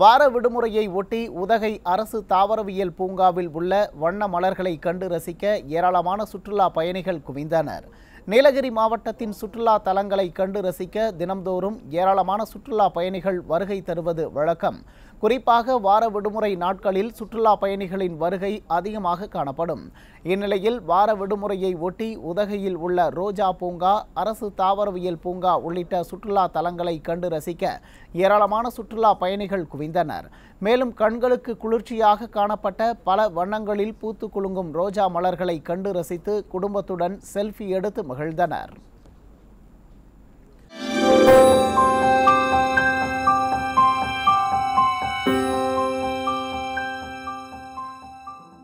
வார விடுமுறையை ஒட்டி உதகை அரசு தாவரவியல் பூங்காவில் உள்ள வண்ண மலர்களை கண்டு ரசிக்க ஏராளமான சுற்றுலா பயணிகள் குவிந்தனர். நீலகிரி மாவட்டத்தின் சுற்றுலா தலங்களை கண்டு ரசிக்க தினம்தோறும் ஏராளமான சுற்றுலா பயணிகள் வருகை தருவது வழக்கம். குறிப்பாக வார விடுமுறை நாட்களில் சுற்றுலா பயணிகளின் வருகை அதிகமாக காணப்படும். இந்நிலையில் வார விடுமுறையை ஒட்டி உதகையில் உள்ள ரோஜா பூங்கா அரசு தாவரவியல் பூங்கா உள்ளிட்ட சுற்றுலா தலங்களை கண்டு ரசிக்க ஏராளமான சுற்றுலா பயணிகள் குவிந்தனர். மேலும் கண்களுக்கு குளிர்ச்சியாக காணப்பட்ட பல வண்ணங்களில் பூத்து குலுங்கும் ரோஜா மலர்களை கண்டு ரசித்து குடும்பத்துடன் செல்ஃபி எடுத்து மகிழ்ந்தனர்.